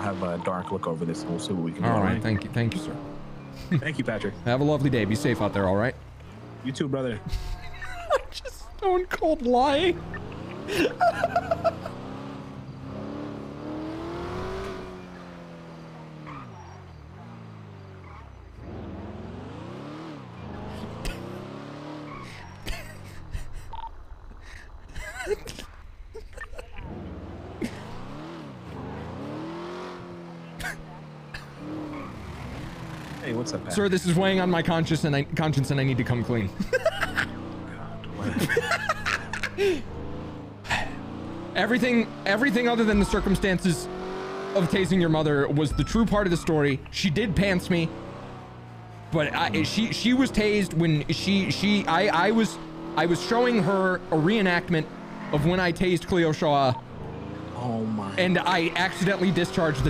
have a dark look over this and we'll see what we can do. All right. Thank you. Thank you, sir. Thank you, Patrick. Have a lovely day. Be safe out there. All right. You too, brother. Just stone cold lying. Hey, what's up, Pat? Sir, this is weighing on my conscience and I conscience and I need to come clean. everything everything other than the circumstances of tasing your mother was the true part of the story. She did pants me. But I, mm-hmm. she she was tased when she she I I was I was showing her a reenactment of when I tased Cleo Shaw Oh my. and I accidentally discharged the